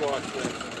squash thing.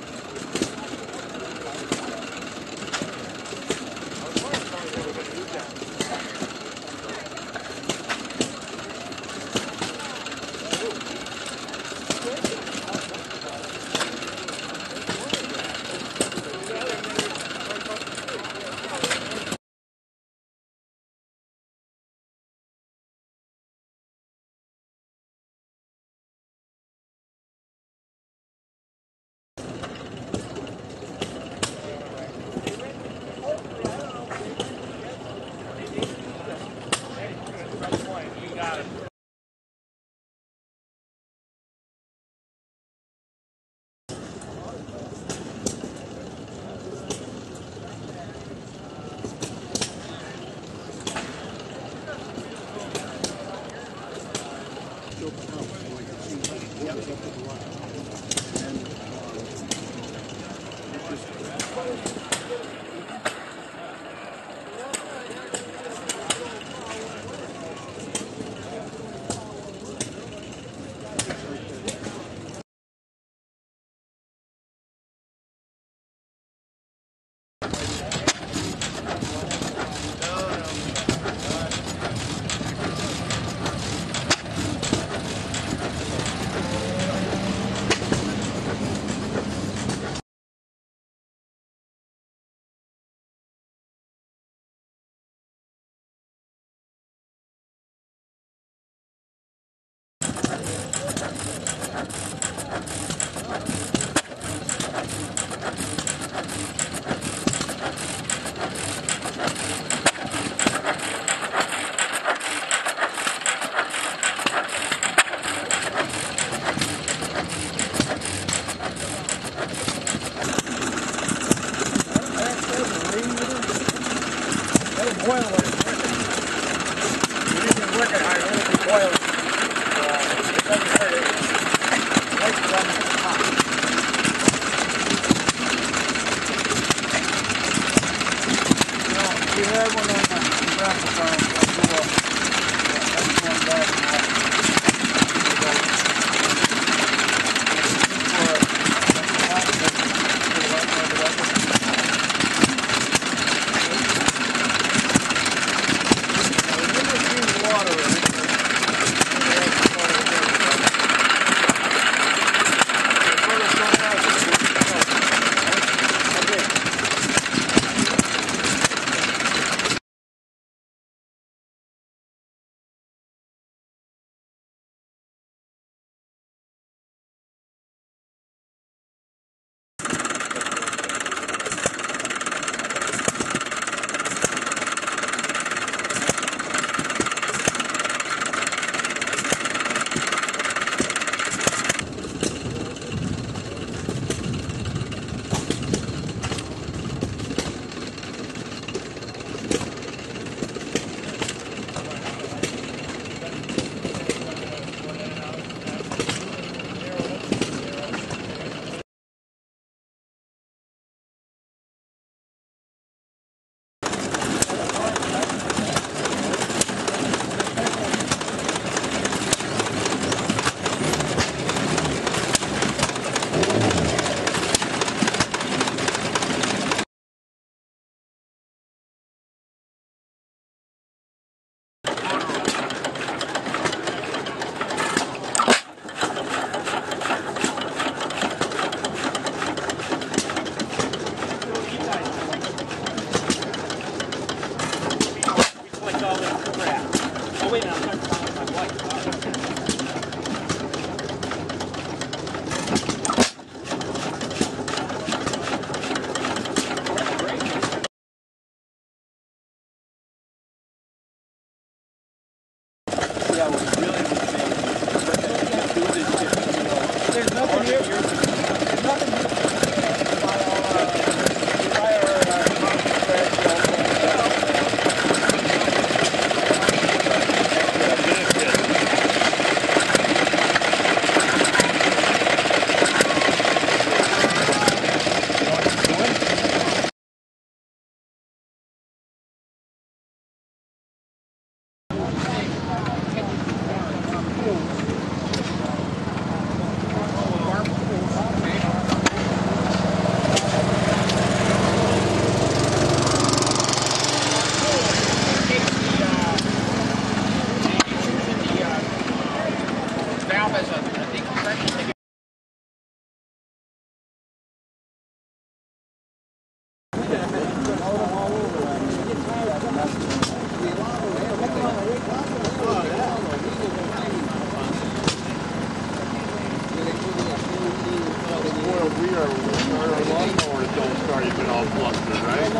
Don't start, you've been all flustered, right?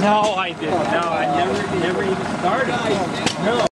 No, I didn't. No, I never, never even started. No.